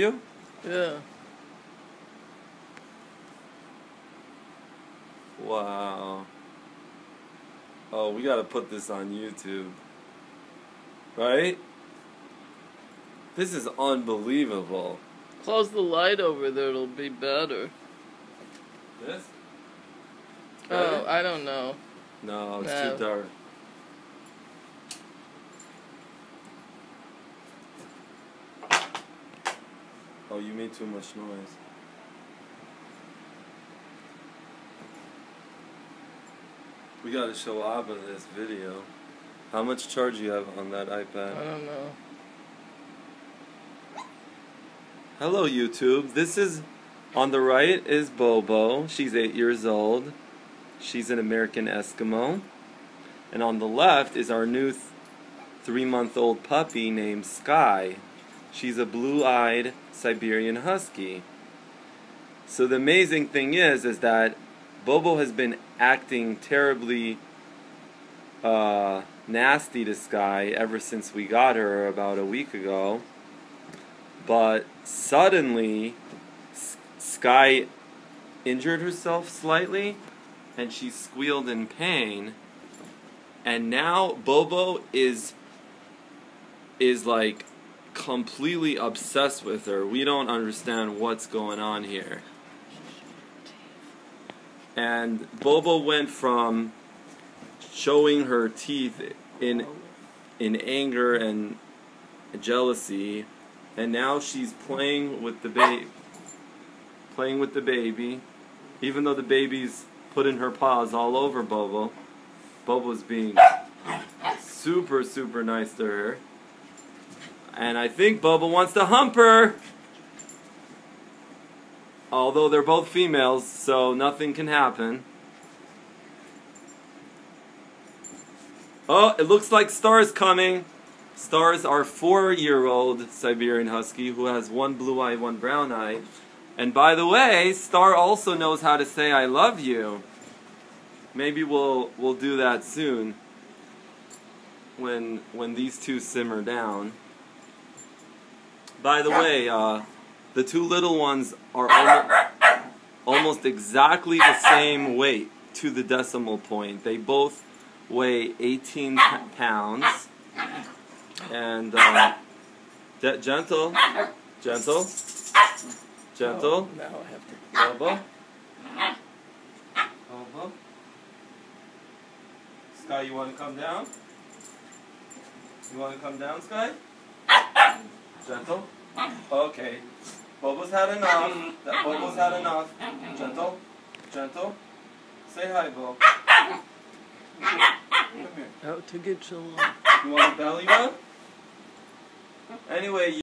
You? Yeah. Wow. Oh, we gotta put this on YouTube. Right? This is unbelievable. Close the light over there, it'll be better. This? Oh, I don't know. No, it's No. too dark. Oh, you made too much noise. We gotta show Abba this video. How much charge you have on that iPad? I don't know. Hello YouTube. This is on the right is Bobo. She's eight years old. She's an American Eskimo. And on the left is our new th- three month old puppy named Skye. She's a blue eyed Siberian Husky. So the amazing thing is is that Bobo has been acting terribly uh, nasty to Skye ever since we got her about a week ago. But suddenly, Skye injured herself slightly and she squealed in pain. And now Bobo is is like completely obsessed with her. We don't understand what's going on here. And Bobo went from showing her teeth in in anger and jealousy and now she's playing with the baby playing with the baby even though the baby's putting her paws all over Bobo Bobo's being super super nice to her and I think Bobo wants to hump her although they're both females so nothing can happen Oh, it looks like Star's coming. Star's our four-year-old Siberian Husky who has one blue eye, one brown eye. And by the way, Star also knows how to say "I love you." Maybe we'll we'll do that soon. When when these two simmer down. By the way, uh, the two little ones are almost, almost exactly the same weight to the decimal point. They both weigh 18 pounds. And uh, ge- gentle, gentle, gentle, Oh, now I have to. Bobo, Bobo. Skye, you want to come down? You want to come down, Skye? Gentle. Okay. Bobo's had enough. That Bobo's had enough. Gentle, gentle. Say hi, Bo. Come here. Out to get you. You want a belly rub? Anyway.